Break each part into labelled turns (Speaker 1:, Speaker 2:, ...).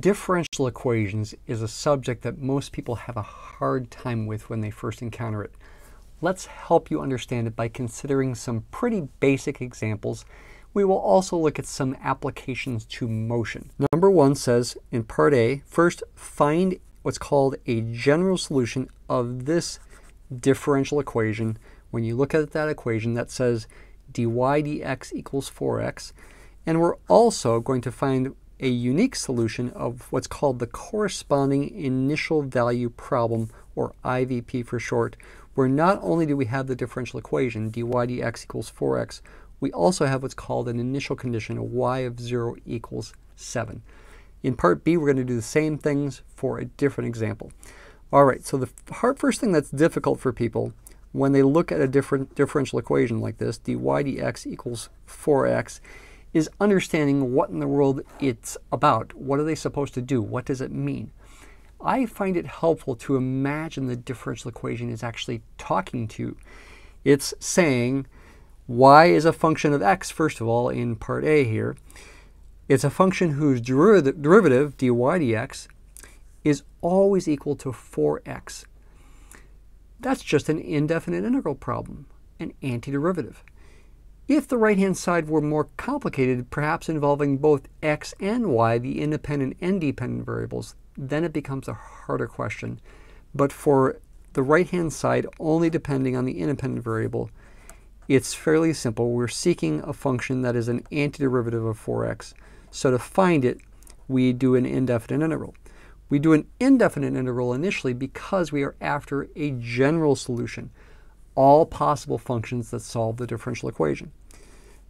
Speaker 1: Differential equations is a subject that most people have a hard time with when they first encounter it. Let's help you understand it by considering some pretty basic examples. We will also look at some applications to motion. Number one says in part A, first find what's called a general solution of this differential equation. When you look at that equation that says dy dx equals 4x, and we're also going to find a unique solution of what's called the corresponding initial value problem, or IVP for short, where not only do we have the differential equation, dy dx equals 4x, we also have what's called an initial condition, a y of 0 equals 7. In part B, we're going to do the same things for a different example. All right, so the first thing that's difficult for people when they look at a different differential equation like this, dy dx equals 4x, is understanding what in the world it's about. What are they supposed to do? What does it mean? I find it helpful to imagine the differential equation is actually talking to. It's saying y is a function of x, first of all, in part A here. It's a function whose derivative, dy dx, is always equal to 4x. That's just an indefinite integral problem, an antiderivative. If the right-hand side were more complicated, perhaps involving both x and y, the independent and dependent variables, then it becomes a harder question. But for the right-hand side only depending on the independent variable, it's fairly simple. We're seeking a function that is an antiderivative of 4x. So to find it, we do an indefinite integral. We do an indefinite integral initially because we are after a general solution all possible functions that solve the differential equation.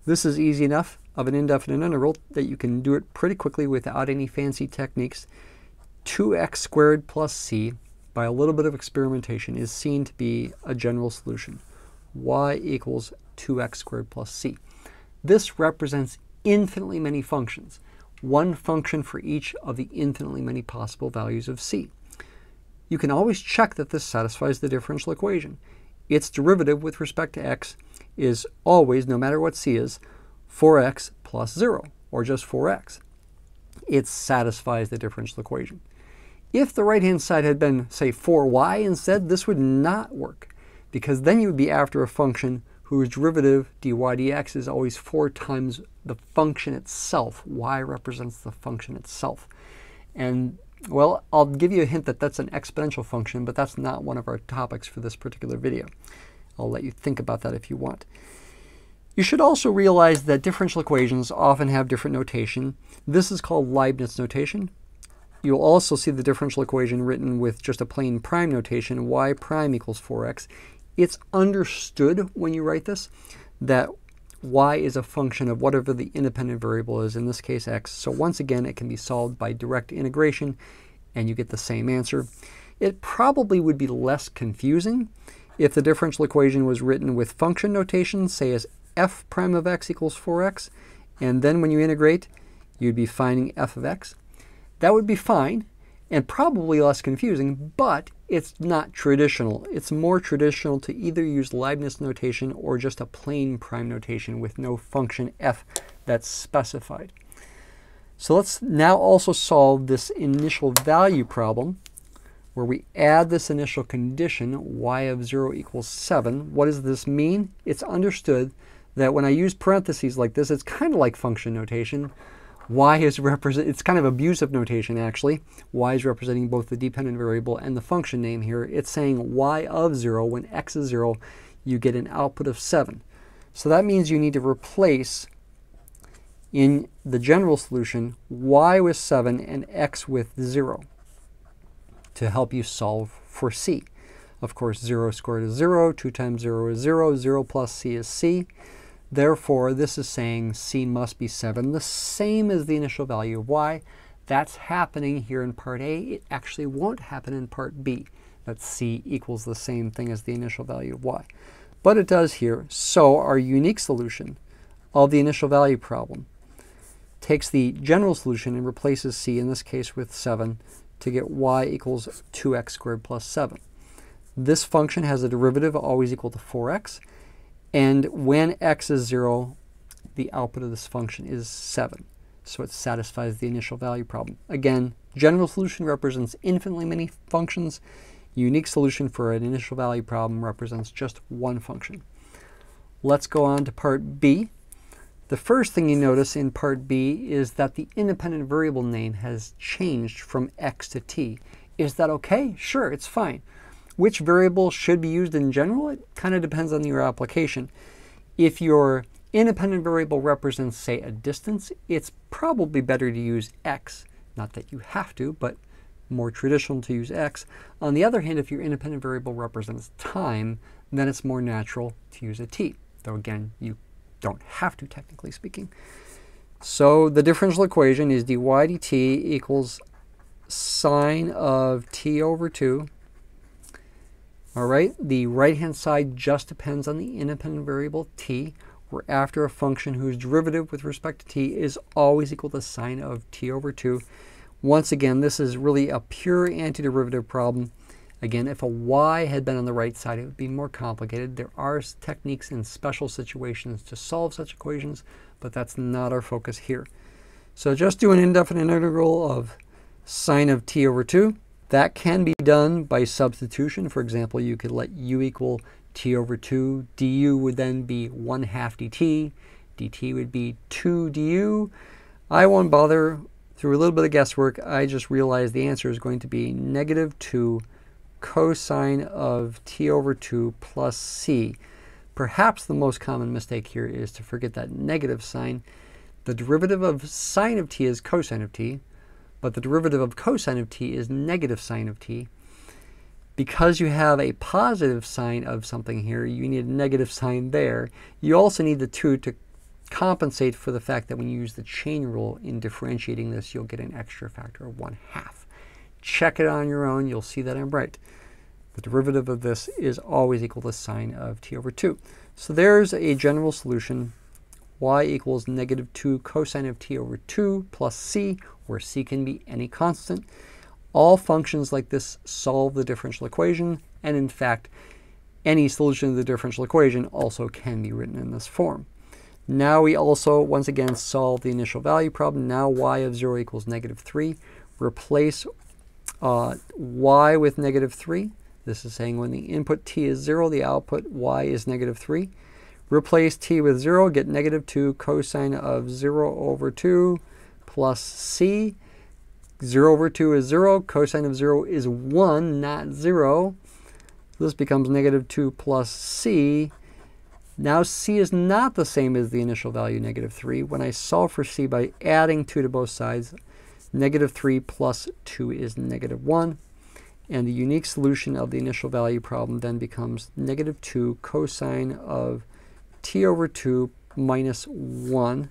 Speaker 1: This is easy enough of an indefinite integral that you can do it pretty quickly without any fancy techniques. 2x squared plus c, by a little bit of experimentation, is seen to be a general solution. y equals 2x squared plus c. This represents infinitely many functions, one function for each of the infinitely many possible values of c. You can always check that this satisfies the differential equation its derivative with respect to x is always, no matter what c is, 4x plus 0, or just 4x. It satisfies the differential equation. If the right-hand side had been, say, 4y instead, this would not work, because then you would be after a function whose derivative, dy dx, is always 4 times the function itself. y represents the function itself. And well, I'll give you a hint that that's an exponential function, but that's not one of our topics for this particular video. I'll let you think about that if you want. You should also realize that differential equations often have different notation. This is called Leibniz notation. You'll also see the differential equation written with just a plain prime notation, y prime equals 4x. It's understood when you write this that y is a function of whatever the independent variable is, in this case x. So once again, it can be solved by direct integration, and you get the same answer. It probably would be less confusing if the differential equation was written with function notation, say as f prime of x equals 4x, and then when you integrate, you'd be finding f of x. That would be fine, and probably less confusing, but it's not traditional. It's more traditional to either use Leibniz notation or just a plain prime notation with no function f that's specified. So let's now also solve this initial value problem where we add this initial condition, y of 0 equals 7. What does this mean? It's understood that when I use parentheses like this, it's kind of like function notation y is represent it's kind of abusive notation actually. y is representing both the dependent variable and the function name here. It's saying y of 0, when x is 0, you get an output of 7. So that means you need to replace in the general solution y with 7 and x with 0 to help you solve for c. Of course, 0 squared is 0, 2 times 0 is 0, 0 plus c is c. Therefore, this is saying c must be 7, the same as the initial value of y. That's happening here in part A. It actually won't happen in part B, that c equals the same thing as the initial value of y. But it does here. So our unique solution of the initial value problem takes the general solution and replaces c, in this case with 7, to get y equals 2x squared plus 7. This function has a derivative always equal to 4x, and when x is 0, the output of this function is 7. so it satisfies the initial value problem. Again, general solution represents infinitely many functions. Unique solution for an initial value problem represents just one function. Let's go on to part B. The first thing you notice in part B is that the independent variable name has changed from x to t. Is that okay? Sure, it's fine. Which variable should be used in general? It kind of depends on your application. If your independent variable represents, say, a distance, it's probably better to use x. Not that you have to, but more traditional to use x. On the other hand, if your independent variable represents time, then it's more natural to use a t. Though again, you don't have to, technically speaking. So the differential equation is dy dt equals sine of t over 2. All right, the right-hand side just depends on the independent variable t. We're after a function whose derivative with respect to t is always equal to sine of t over 2. Once again, this is really a pure antiderivative problem. Again, if a y had been on the right side, it would be more complicated. There are techniques in special situations to solve such equations, but that's not our focus here. So just do an indefinite integral of sine of t over 2. That can be done by substitution. For example, you could let u equal t over 2. du would then be 1 half dt. dt would be 2 du. I won't bother. Through a little bit of guesswork, I just realized the answer is going to be negative 2 cosine of t over 2 plus c. Perhaps the most common mistake here is to forget that negative sign. The derivative of sine of t is cosine of t, but the derivative of cosine of t is negative sine of t because you have a positive sign of something here, you need a negative sign there. You also need the 2 to compensate for the fact that when you use the chain rule in differentiating this, you'll get an extra factor of 1 half. Check it on your own. You'll see that I'm right. The derivative of this is always equal to sine of t over 2. So there's a general solution. Y equals negative 2 cosine of t over 2 plus c, where c can be any constant. All functions like this solve the differential equation, and in fact, any solution to the differential equation also can be written in this form. Now we also, once again, solve the initial value problem. Now y of 0 equals negative 3. Replace uh, y with negative 3. This is saying when the input t is 0, the output y is negative 3. Replace t with 0, get negative 2 cosine of 0 over 2 plus c. 0 over 2 is 0. Cosine of 0 is 1, not 0. This becomes negative 2 plus c. Now c is not the same as the initial value, negative 3. When I solve for c by adding 2 to both sides, negative 3 plus 2 is negative 1. And the unique solution of the initial value problem then becomes negative 2 cosine of t over 2 minus 1.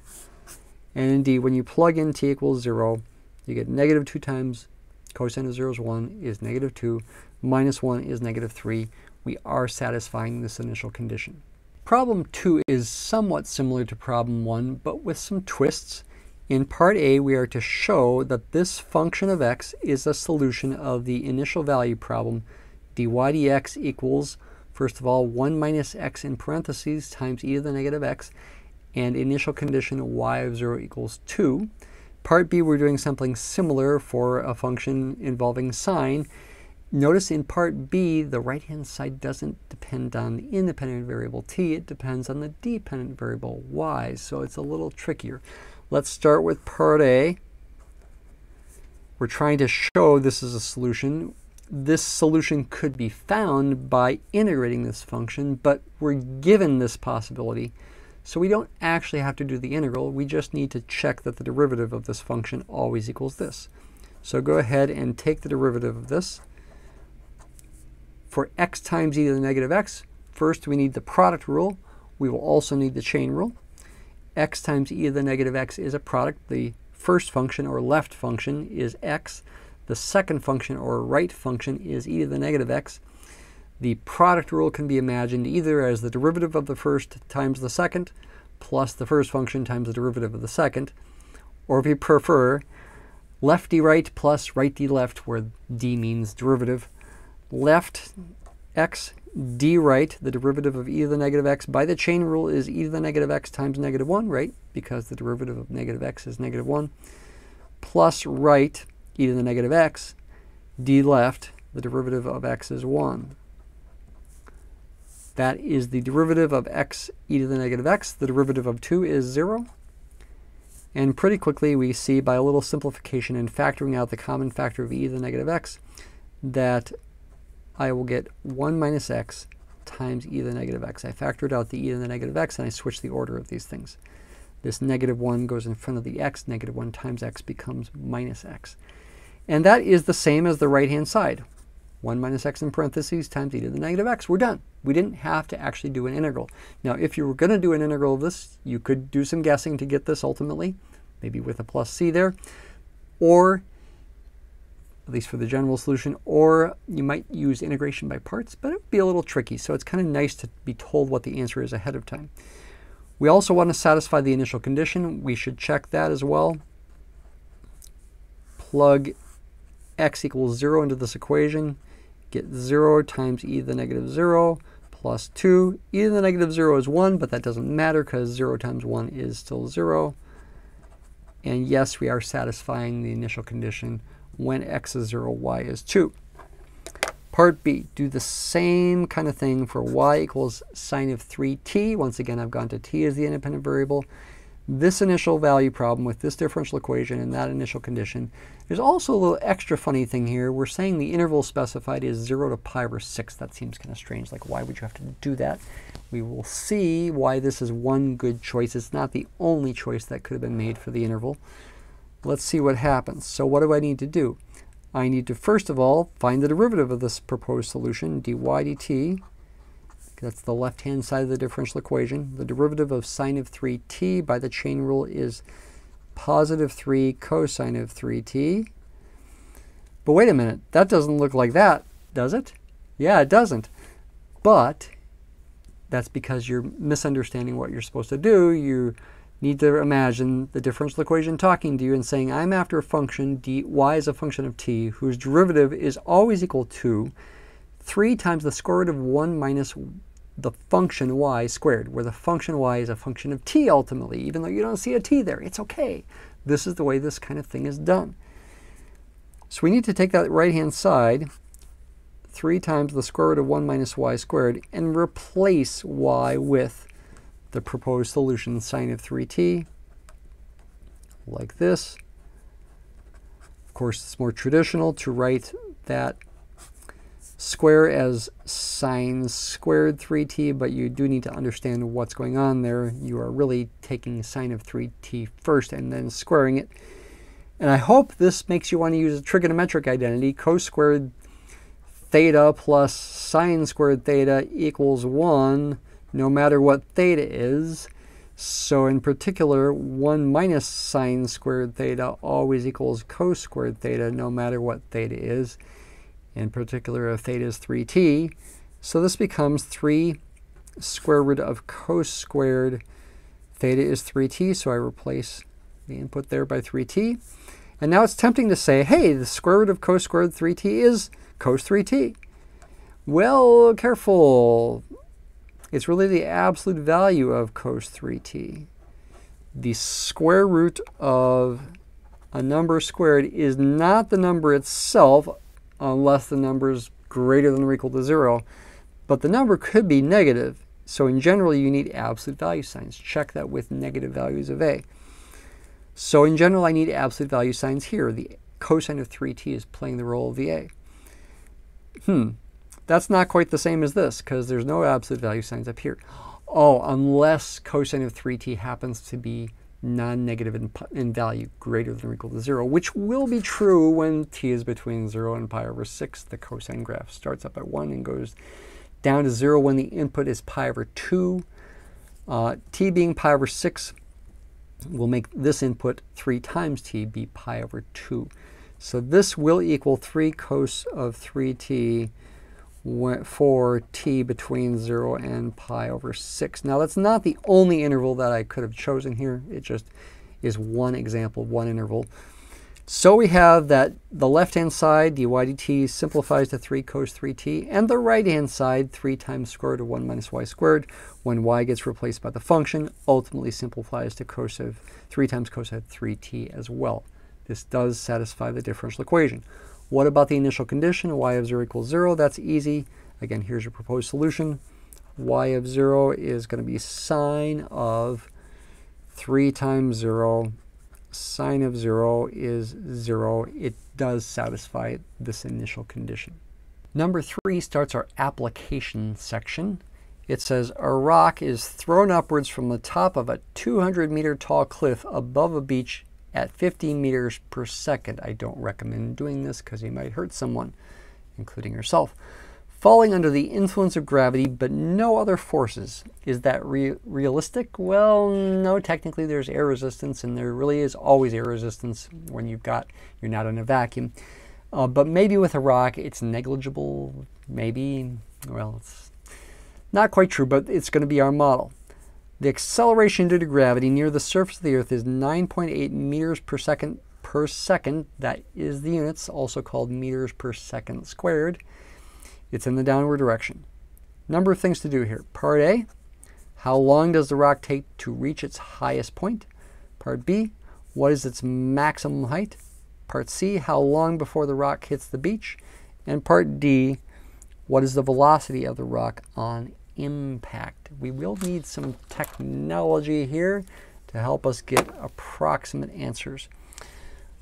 Speaker 1: And indeed, when you plug in t equals 0, you get negative 2 times cosine of 0 is 1 is negative 2, minus 1 is negative 3. We are satisfying this initial condition. Problem 2 is somewhat similar to problem 1, but with some twists. In part A, we are to show that this function of x is a solution of the initial value problem dy dx equals, first of all, 1 minus x in parentheses times e to the negative x, and initial condition y of 0 equals 2. Part B, we're doing something similar for a function involving sine. Notice in part B, the right-hand side doesn't depend on the independent variable t, it depends on the dependent variable y, so it's a little trickier. Let's start with part A. We're trying to show this is a solution. This solution could be found by integrating this function, but we're given this possibility so we don't actually have to do the integral, we just need to check that the derivative of this function always equals this. So go ahead and take the derivative of this. For x times e to the negative x, first we need the product rule. We will also need the chain rule. x times e to the negative x is a product. The first function or left function is x. The second function or right function is e to the negative x. The product rule can be imagined either as the derivative of the first times the second plus the first function times the derivative of the second, or if you prefer, left d right plus right d left, where d means derivative. Left x d right, the derivative of e to the negative x by the chain rule is e to the negative x times negative 1, right? Because the derivative of negative x is negative 1, plus right, e to the negative x, d left, the derivative of x is 1. That is the derivative of x e to the negative x. The derivative of 2 is 0. And pretty quickly we see by a little simplification and factoring out the common factor of e to the negative x that I will get 1 minus x times e to the negative x. I factored out the e to the negative x and I switch the order of these things. This negative 1 goes in front of the x. Negative 1 times x becomes minus x. And that is the same as the right-hand side. 1 minus x in parentheses times e to the negative x. We're done. We didn't have to actually do an integral. Now, if you were going to do an integral of this, you could do some guessing to get this ultimately, maybe with a plus c there, or at least for the general solution, or you might use integration by parts, but it would be a little tricky. So it's kind of nice to be told what the answer is ahead of time. We also want to satisfy the initial condition. We should check that as well. Plug x equals 0 into this equation. Get 0 times e to the negative 0 plus 2. e to the negative 0 is 1, but that doesn't matter because 0 times 1 is still 0. And yes, we are satisfying the initial condition when x is 0, y is 2. Part B, do the same kind of thing for y equals sine of 3t. Once again, I've gone to t as the independent variable. This initial value problem with this differential equation and that initial condition. There's also a little extra funny thing here. We're saying the interval specified is 0 to pi over 6. That seems kind of strange. Like, why would you have to do that? We will see why this is one good choice. It's not the only choice that could have been made for the interval. Let's see what happens. So what do I need to do? I need to first of all find the derivative of this proposed solution, dy dt. That's the left-hand side of the differential equation. The derivative of sine of 3t by the chain rule is positive 3 cosine of 3t. But wait a minute, that doesn't look like that, does it? Yeah, it doesn't. But that's because you're misunderstanding what you're supposed to do. You need to imagine the differential equation talking to you and saying, I'm after a function, dy is a function of t, whose derivative is always equal to 3 times the square root of 1 minus the function y squared, where the function y is a function of t ultimately, even though you don't see a t there. It's okay. This is the way this kind of thing is done. So we need to take that right-hand side, 3 times the square root of 1 minus y squared, and replace y with the proposed solution sine of 3t, like this. Of course, it's more traditional to write that square as sine squared 3t, but you do need to understand what's going on there. You are really taking sine of 3t first and then squaring it. And I hope this makes you want to use a trigonometric identity. Cos squared theta plus sine squared theta equals 1 no matter what theta is. So in particular, 1 minus sine squared theta always equals cos squared theta no matter what theta is. In particular, if theta is 3t. So this becomes 3 square root of cos squared theta is 3t, so I replace the input there by 3t. And now it's tempting to say, hey, the square root of cos squared 3t is cos 3t. Well, careful. It's really the absolute value of cos 3t. The square root of a number squared is not the number itself unless the number is greater than or equal to 0. But the number could be negative. So in general, you need absolute value signs. Check that with negative values of a. So in general, I need absolute value signs here. The cosine of 3t is playing the role of the a. Hmm, that's not quite the same as this because there's no absolute value signs up here. Oh, unless cosine of 3t happens to be non-negative in, in, value greater than or equal to 0, which will be true when t is between 0 and pi over 6. The cosine graph starts up at 1 and goes down to 0 when the input is pi over 2. Uh, t being pi over 6 will make this input 3 times t be pi over 2. So this will equal 3 cos of 3t for t between 0 and pi over 6. Now that's not the only interval that I could have chosen here. It just is one example, one interval. So we have that the left-hand side, dy dt, simplifies to 3 cos 3t, and the right-hand side, 3 times square root of 1 minus y squared, when y gets replaced by the function, ultimately simplifies to cos of 3 times cos of 3t as well. This does satisfy the differential equation. What about the initial condition, y of 0 equals 0? That's easy. Again, here's your proposed solution. y of 0 is going to be sine of 3 times 0 sine of 0 is 0. It does satisfy this initial condition. Number 3 starts our application section. It says a rock is thrown upwards from the top of a 200 meter tall cliff above a beach at 15 meters per second. I don't recommend doing this because you might hurt someone, including yourself falling under the influence of gravity but no other forces. Is that re realistic? Well, no, technically there's air resistance and there really is always air resistance when you've got, you're not in a vacuum. Uh, but maybe with a rock it's negligible, maybe, well, it's not quite true, but it's going to be our model. The acceleration due to gravity near the surface of the Earth is 9.8 meters per second per second. That is the units, also called meters per second squared. It's in the downward direction. Number of things to do here. Part A, how long does the rock take to reach its highest point? Part B, what is its maximum height? Part C, how long before the rock hits the beach? And part D, what is the velocity of the rock on impact? We will need some technology here to help us get approximate answers.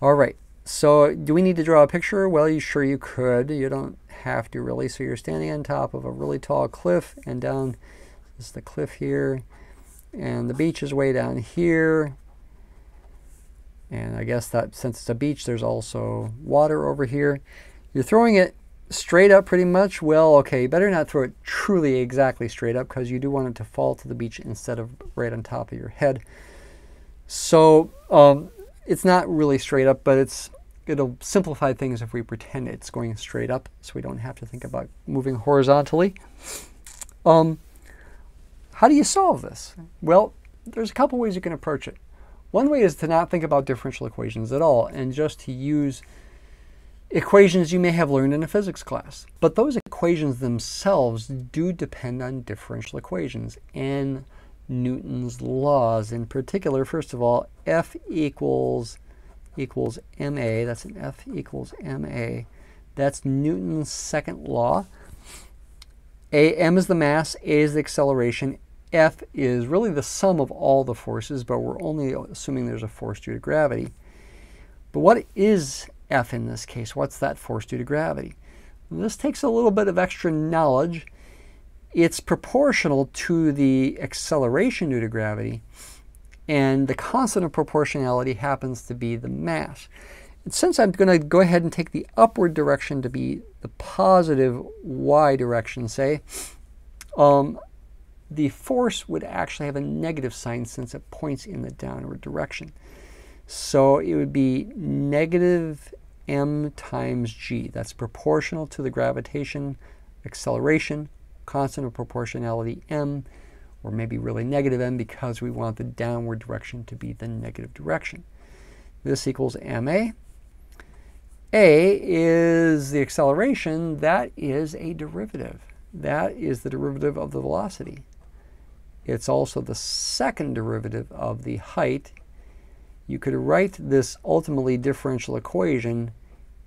Speaker 1: All right, so do we need to draw a picture? Well, you sure you could. You don't have to really. So you're standing on top of a really tall cliff and down is the cliff here. And the beach is way down here. And I guess that since it's a beach, there's also water over here. You're throwing it straight up pretty much. Well, okay, you better not throw it truly exactly straight up because you do want it to fall to the beach instead of right on top of your head. So um, it's not really straight up, but it's it'll simplify things if we pretend it's going straight up so we don't have to think about moving horizontally. Um, how do you solve this? Well, there's a couple ways you can approach it. One way is to not think about differential equations at all and just to use equations you may have learned in a physics class. But those equations themselves do depend on differential equations and Newton's laws. In particular, first of all, F equals equals ma. That's an F equals ma. That's Newton's second law. A, m is the mass, a is the acceleration, F is really the sum of all the forces, but we're only assuming there's a force due to gravity. But what is F in this case? What's that force due to gravity? This takes a little bit of extra knowledge. It's proportional to the acceleration due to gravity, and the constant of proportionality happens to be the mass. And since I'm going to go ahead and take the upward direction to be the positive y direction, say, um, the force would actually have a negative sign since it points in the downward direction. So it would be negative m times g. That's proportional to the gravitation acceleration, constant of proportionality m, or maybe really negative m because we want the downward direction to be the negative direction. This equals ma. A is the acceleration. That is a derivative. That is the derivative of the velocity. It's also the second derivative of the height. You could write this ultimately differential equation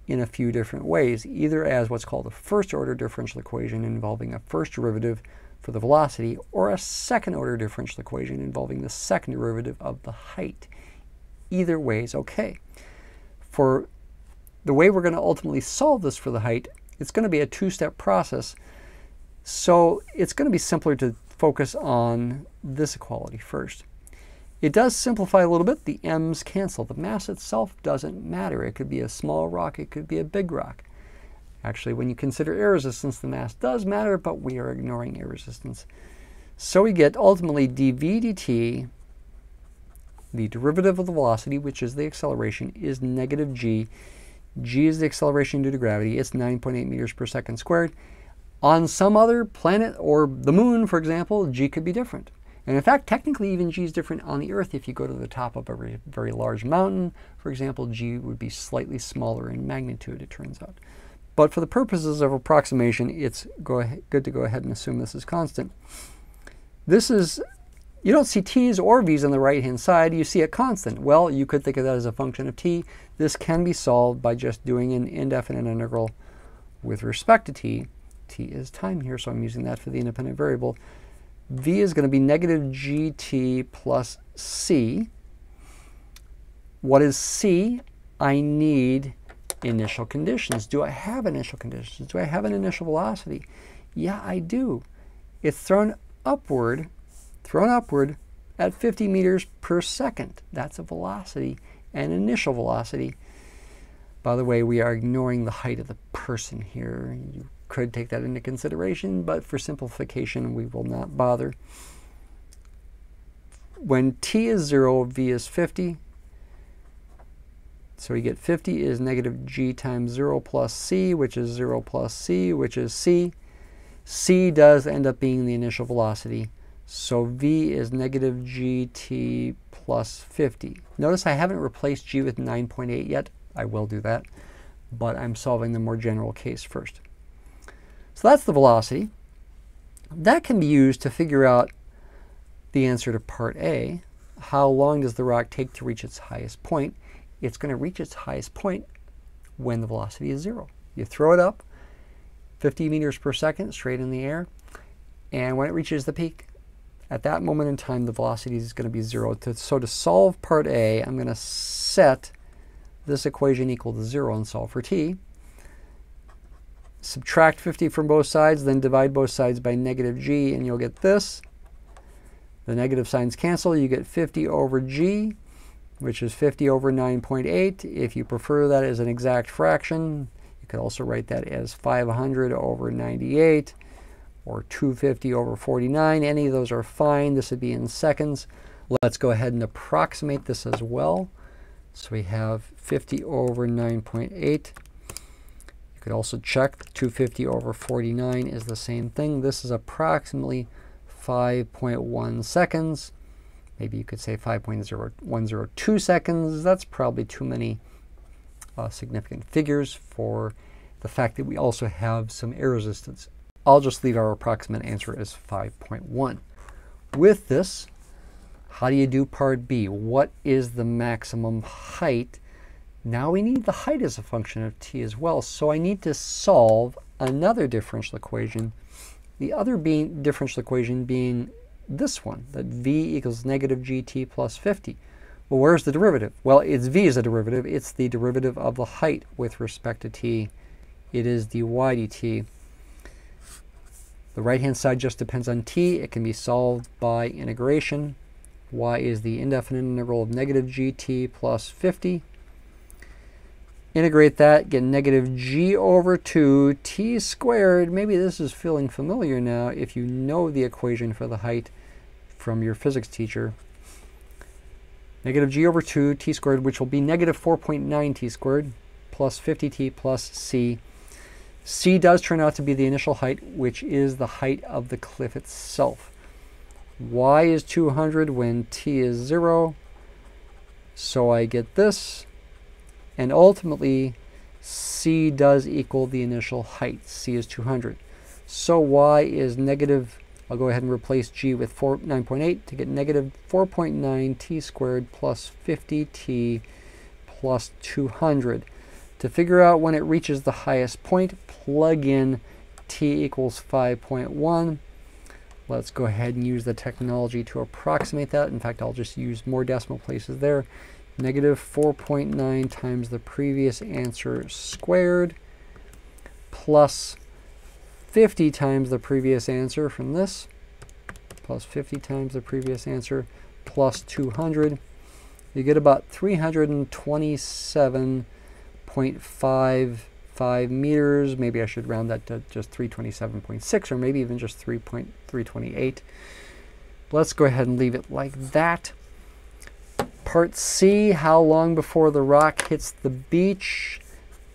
Speaker 1: in a few different ways, either as what's called a first order differential equation involving a first derivative for the velocity, or a second order differential equation involving the second derivative of the height. Either way is okay. For the way we're going to ultimately solve this for the height, it's going to be a two-step process. So it's going to be simpler to focus on this equality first. It does simplify a little bit. The m's cancel. The mass itself doesn't matter. It could be a small rock, it could be a big rock. Actually, when you consider air resistance, the mass does matter, but we are ignoring air resistance. So we get ultimately dv dt, the derivative of the velocity, which is the acceleration, is negative g. g is the acceleration due to gravity. It's 9.8 meters per second squared. On some other planet or the moon, for example, g could be different. And in fact, technically, even g is different on the Earth. If you go to the top of a very, very large mountain, for example, g would be slightly smaller in magnitude, it turns out. But for the purposes of approximation, it's ahead, good to go ahead and assume this is constant. This is, you don't see t's or v's on the right-hand side, you see a constant. Well, you could think of that as a function of t. This can be solved by just doing an indefinite integral with respect to t. t is time here, so I'm using that for the independent variable v is going to be negative gt plus c. What is c? I need initial conditions. Do I have initial conditions? Do I have an initial velocity? Yeah, I do. It's thrown upward, thrown upward at 50 meters per second. That's a velocity, an initial velocity. By the way, we are ignoring the height of the person here. You could take that into consideration, but for simplification, we will not bother. When t is 0, v is 50. So we get 50 is negative g times 0 plus c, which is 0 plus c, which is c. c does end up being the initial velocity. So v is negative gt plus 50. Notice I haven't replaced g with 9.8 yet. I will do that, but I'm solving the more general case first. So that's the velocity. That can be used to figure out the answer to part A. How long does the rock take to reach its highest point? It's going to reach its highest point when the velocity is zero. You throw it up 50 meters per second straight in the air, and when it reaches the peak, at that moment in time, the velocity is going to be zero. So to solve part A, I'm going to set this equation equal to zero and solve for t subtract 50 from both sides, then divide both sides by negative g, and you'll get this. The negative signs cancel. You get 50 over g, which is 50 over 9.8. If you prefer that as an exact fraction, you could also write that as 500 over 98 or 250 over 49. Any of those are fine. This would be in seconds. Let's go ahead and approximate this as well. So we have 50 over 9.8 could also check 250 over 49 is the same thing. This is approximately 5.1 seconds. Maybe you could say 5.0102 seconds. That's probably too many uh, significant figures for the fact that we also have some air resistance. I'll just leave our approximate answer as 5.1. With this, how do you do part B? What is the maximum height now we need the height as a function of t as well, so I need to solve another differential equation. The other being, differential equation being this one, that v equals negative gt plus 50. Well, where's the derivative? Well, it's v is a derivative. It's the derivative of the height with respect to t. It is dy dt. The right-hand side just depends on t. It can be solved by integration. y is the indefinite integral of negative gt plus 50 Integrate that, get negative g over 2 t squared. Maybe this is feeling familiar now if you know the equation for the height from your physics teacher. Negative g over 2 t squared, which will be negative 4.9 t squared, plus 50t plus c. c does turn out to be the initial height, which is the height of the cliff itself. y is 200 when t is 0. So I get this. And ultimately, c does equal the initial height. c is 200. So y is negative, I'll go ahead and replace g with 9.8 to get negative 4.9 t squared plus 50t plus 200. To figure out when it reaches the highest point, plug in t equals 5.1. Let's go ahead and use the technology to approximate that. In fact, I'll just use more decimal places there negative 4.9 times the previous answer squared plus 50 times the previous answer from this plus 50 times the previous answer plus 200 you get about 327.55 meters. Maybe I should round that to just 327.6 or maybe even just 3.328 let's go ahead and leave it like that Part C, how long before the rock hits the beach?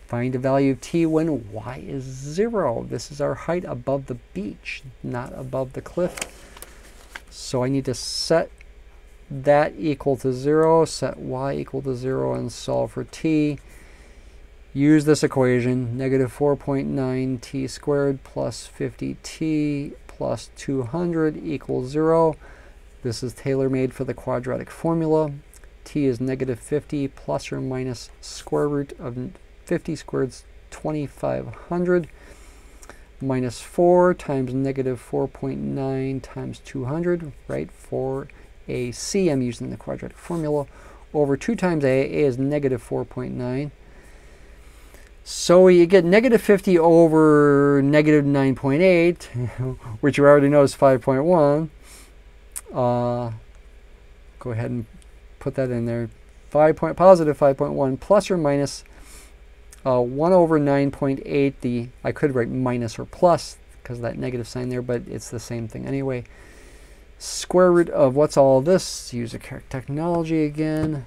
Speaker 1: Find a value of t when y is 0. This is our height above the beach, not above the cliff. So I need to set that equal to 0, set y equal to 0, and solve for t. Use this equation, negative 4.9 t squared plus 50t plus 200 equals 0. This is tailor-made for the quadratic formula. T is negative 50 plus or minus square root of 50 squared is 2500 minus 4 times negative 4.9 times 200, right? 4ac, I'm using the quadratic formula, over 2 times a, a is negative 4.9. So you get negative 50 over negative 9.8, which you already know is 5.1. Uh, go ahead and put that in there. 5 point, positive 5.1 plus or minus uh, 1 over 9.8. The I could write minus or plus because that negative sign there, but it's the same thing anyway. Square root of what's all this? Use a technology again.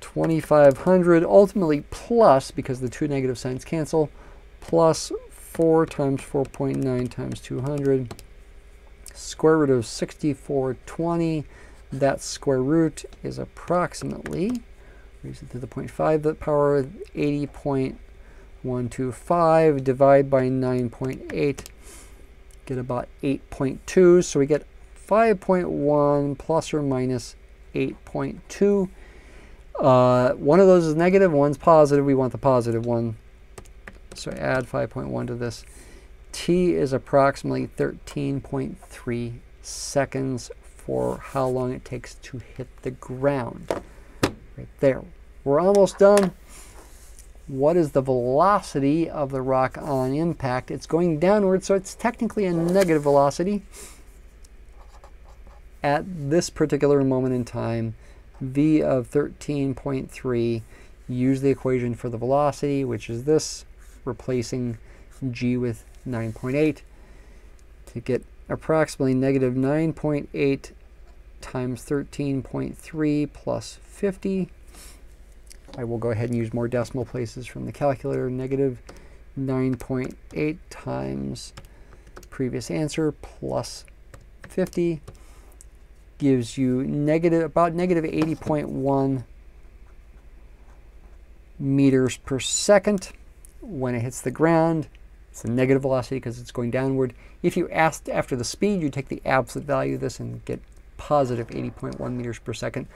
Speaker 1: 2500 ultimately plus, because the two negative signs cancel, plus 4 times 4.9 times 200, square root of 6420. That square root is approximately, raise it to the 0.5, the power 80.125, divide by 9.8, get about 8.2. So we get 5.1 plus or minus 8.2. Uh, one of those is negative, one's positive. We want the positive one. So add 5.1 to this. T is approximately 13.3 seconds for how long it takes to hit the ground. Right there. We're almost done. What is the velocity of the rock on impact? It's going downward, so it's technically a negative velocity at this particular moment in time v of 13.3, use the equation for the velocity, which is this, replacing g with 9.8 to get approximately negative 9.8 times 13.3 plus 50. I will go ahead and use more decimal places from the calculator. Negative 9.8 times previous answer plus 50 gives you negative about negative 80.1 meters per second when it hits the ground. It's a negative velocity because it's going downward. If you asked after the speed, you take the absolute value of this and get positive 80.1 meters per second.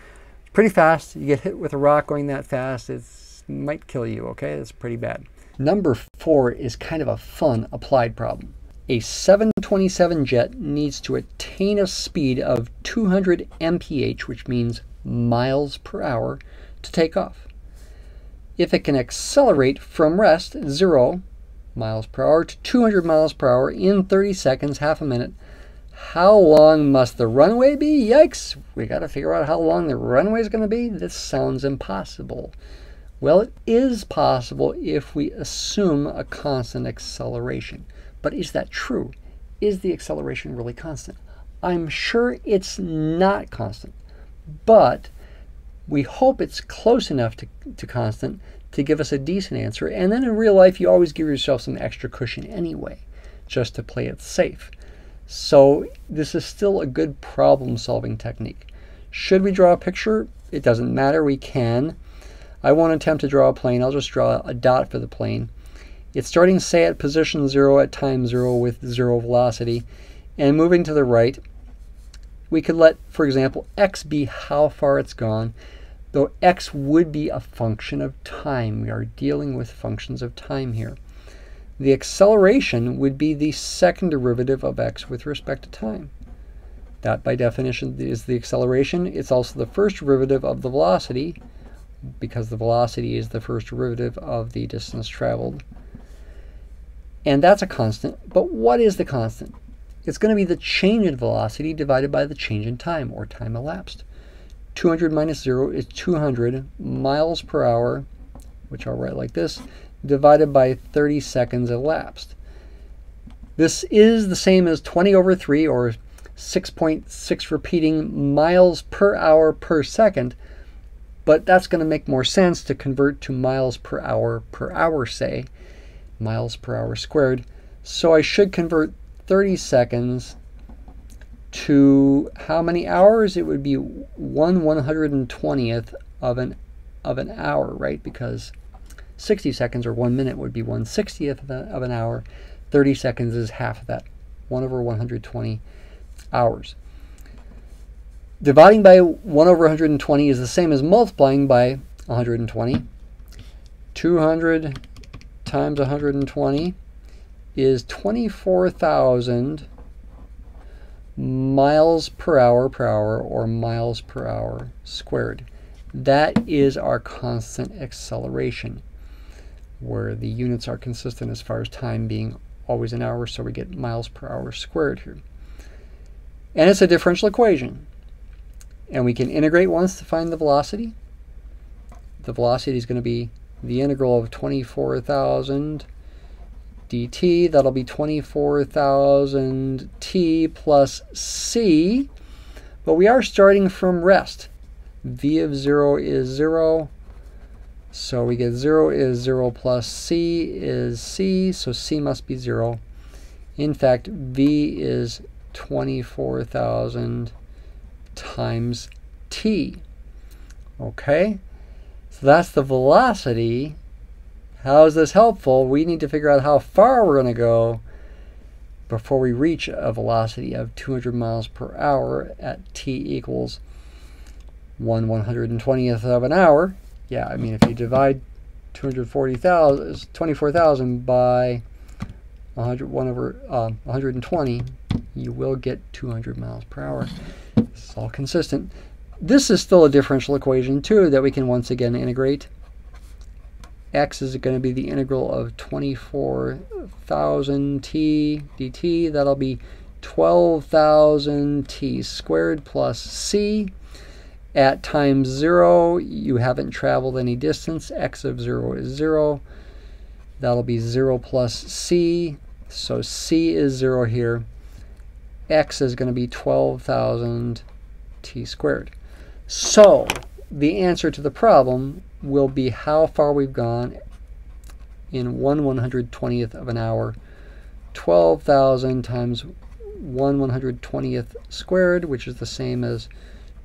Speaker 1: Pretty fast. You get hit with a rock going that fast, it might kill you, okay? It's pretty bad. Number four is kind of a fun applied problem. A 727 jet needs to attain a speed of 200 mph, which means miles per hour, to take off. If it can accelerate from rest, 0 miles per hour, to 200 miles per hour in 30 seconds, half a minute, how long must the runway be? Yikes! We got to figure out how long the runway is going to be. This sounds impossible. Well, it is possible if we assume a constant acceleration. But is that true? Is the acceleration really constant? I'm sure it's not constant, but we hope it's close enough to, to constant to give us a decent answer. And then in real life, you always give yourself some extra cushion anyway, just to play it safe. So this is still a good problem solving technique. Should we draw a picture? It doesn't matter, we can. I won't attempt to draw a plane, I'll just draw a dot for the plane. It's starting, say, at position 0 at time 0 with 0 velocity, and moving to the right. We could let, for example, x be how far it's gone, though x would be a function of time. We are dealing with functions of time here. The acceleration would be the second derivative of x with respect to time. That, by definition, is the acceleration. It's also the first derivative of the velocity, because the velocity is the first derivative of the distance traveled. And that's a constant. But what is the constant? It's going to be the change in velocity divided by the change in time, or time elapsed. 200 minus 0 is 200 miles per hour, which I'll write like this, divided by 30 seconds elapsed. This is the same as 20 over 3, or 6.6 repeating miles per hour per second, but that's going to make more sense to convert to miles per hour per hour, say, miles per hour squared. So I should convert 30 seconds to how many hours? It would be 1 120th of an of an hour, right? Because 60 seconds or 1 minute would be 1 60th of, of an hour. 30 seconds is half of that. 1 over 120 hours. Dividing by 1 over 120 is the same as multiplying by 120. 200 times 120 is 24,000 miles per hour per hour or miles per hour squared. That is our constant acceleration where the units are consistent as far as time being always an hour, so we get miles per hour squared here. And it's a differential equation. And we can integrate once to find the velocity. The velocity is going to be the integral of 24,000 dt. That'll be 24,000 t plus c. But we are starting from rest. v of 0 is 0. So we get 0 is 0 plus c is c, so c must be 0. In fact, v is 24,000 times t. Okay, so that's the velocity. How is this helpful? We need to figure out how far we're going to go before we reach a velocity of 200 miles per hour at t equals 1 120th of an hour. Yeah, I mean, if you divide 240,000, 24,000 by 100, 1 over uh, 120, you will get 200 miles per hour. It's all consistent. This is still a differential equation too that we can once again integrate. x is going to be the integral of 24,000 t dt. That'll be 12,000 t squared plus c. At time 0, you haven't traveled any distance. x of 0 is 0. That'll be 0 plus c. So c is 0 here. x is going to be 12,000 t squared. So the answer to the problem will be how far we've gone in 1 120th of an hour. 12,000 times 1 120th squared, which is the same as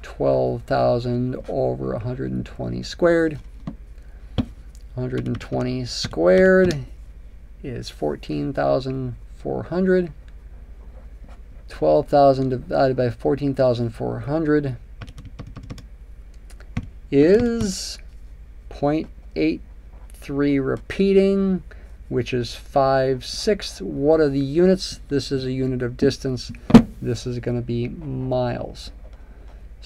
Speaker 1: 12,000 over 120 squared. 120 squared is 14,400. 12,000 divided by 14,400 is 0.83 repeating, which is 5 sixths. What are the units? This is a unit of distance. This is going to be miles.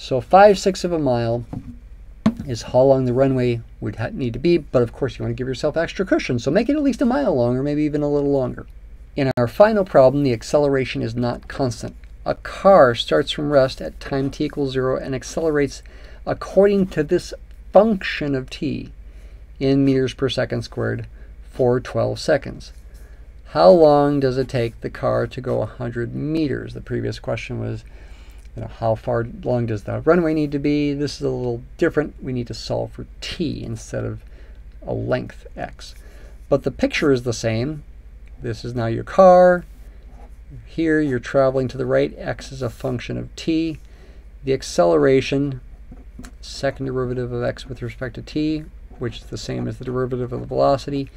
Speaker 1: So 5 sixths of a mile is how long the runway would need to be, but of course you want to give yourself extra cushion, so make it at least a mile long or maybe even a little longer. In our final problem, the acceleration is not constant. A car starts from rest at time t equals 0 and accelerates according to this function of t in meters per second squared for 12 seconds. How long does it take the car to go 100 meters? The previous question was, you know, how far long does the runway need to be? This is a little different. We need to solve for t instead of a length x. But the picture is the same. This is now your car. Here you're traveling to the right. x is a function of t. The acceleration second derivative of x with respect to t, which is the same as the derivative of the velocity,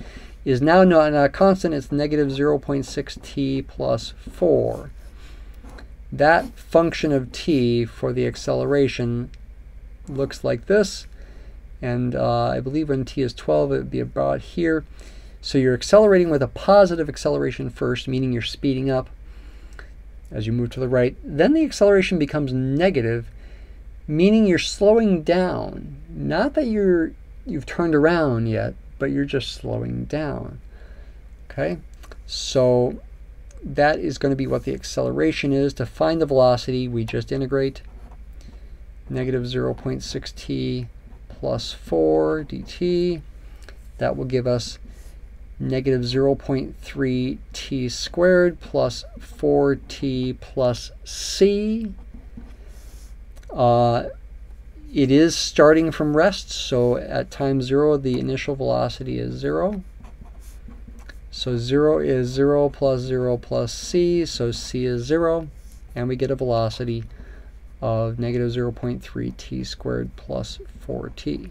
Speaker 1: is now not a constant. It's negative 0.6 t plus 4. That function of t for the acceleration looks like this. And uh, I believe when t is 12, it would be about here. So you're accelerating with a positive acceleration first, meaning you're speeding up as you move to the right. Then the acceleration becomes negative, meaning you're slowing down. Not that you're you've turned around yet, but you're just slowing down. Okay? So that is going to be what the acceleration is. To find the velocity, we just integrate negative 0.6t plus 4 dt. That will give us negative 0.3 t squared plus 4t plus c uh, it is starting from rest, so at time zero, the initial velocity is zero. So 0 is 0 plus 0 plus c, so c is 0. and we get a velocity of negative 0.3 t squared plus 4t.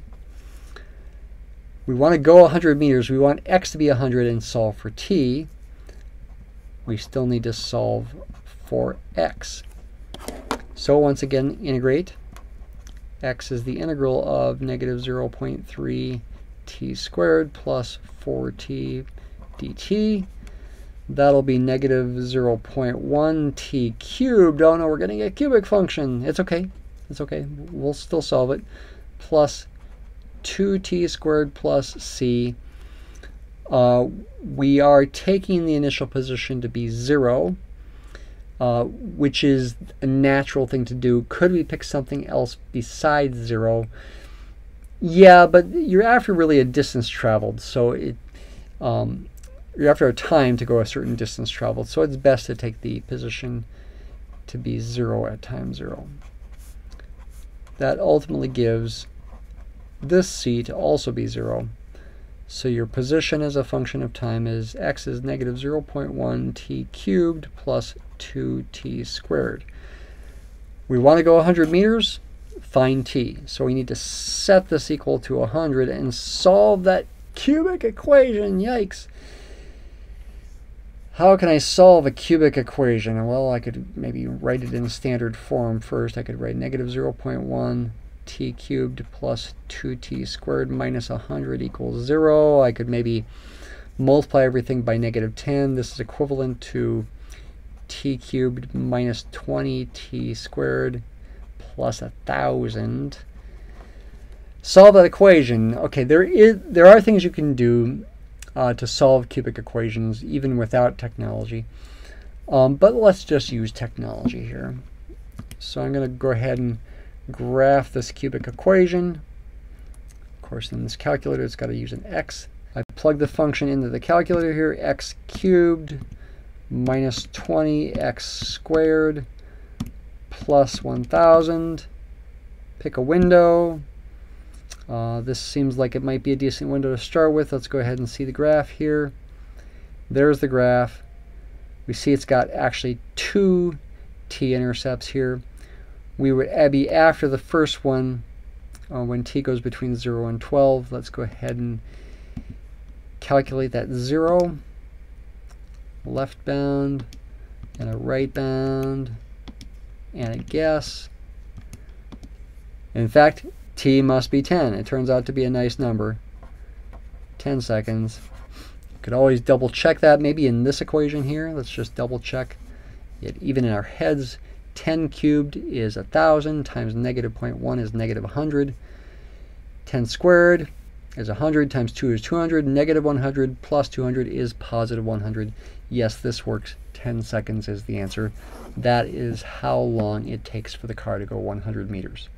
Speaker 1: We want to go 100 meters. We want x to be 100 and solve for t. We still need to solve for x. So once again, integrate. x is the integral of negative 0.3 t squared plus 4t dt. That'll be negative 0.1 t cubed. Oh no, we're getting a cubic function. It's okay. It's okay. We'll still solve it. Plus 2t squared plus c. Uh, we are taking the initial position to be 0, uh, which is a natural thing to do. Could we pick something else besides 0? Yeah, but you're after really a distance traveled, so it um, you're after a time to go a certain distance traveled. So it's best to take the position to be zero at time zero. That ultimately gives this c to also be zero. So your position as a function of time is x is negative 0.1 t cubed plus 2t squared. We want to go 100 meters find t. So we need to set this equal to 100 and solve that cubic equation. Yikes. How can I solve a cubic equation? Well, I could maybe write it in standard form first. I could write negative 0.1 t cubed plus 2t squared minus 100 equals 0. I could maybe multiply everything by negative 10. This is equivalent to t cubed minus 20t squared thousand. Solve that equation. Okay, there is there are things you can do uh, to solve cubic equations even without technology. Um, but let's just use technology here. So I'm going to go ahead and graph this cubic equation. Of course, in this calculator, it's got to use an x. I plug the function into the calculator here, x cubed minus 20x squared plus 1000. Pick a window. Uh, this seems like it might be a decent window to start with. Let's go ahead and see the graph here. There's the graph. We see it's got actually two t-intercepts here. We would be after the first one uh, when t goes between 0 and 12. Let's go ahead and calculate that 0, left bound, and a right bound and a guess. In fact, t must be 10. It turns out to be a nice number. 10 seconds. Could always double check that maybe in this equation here. Let's just double check it. Even in our heads, 10 cubed is 1,000 times negative 0.1 is negative 100. 10 squared is 100 times 2 is 200. Negative 100 plus 200 is positive 100. Yes, this works. 10 seconds is the answer. That is how long it takes for the car to go 100 meters.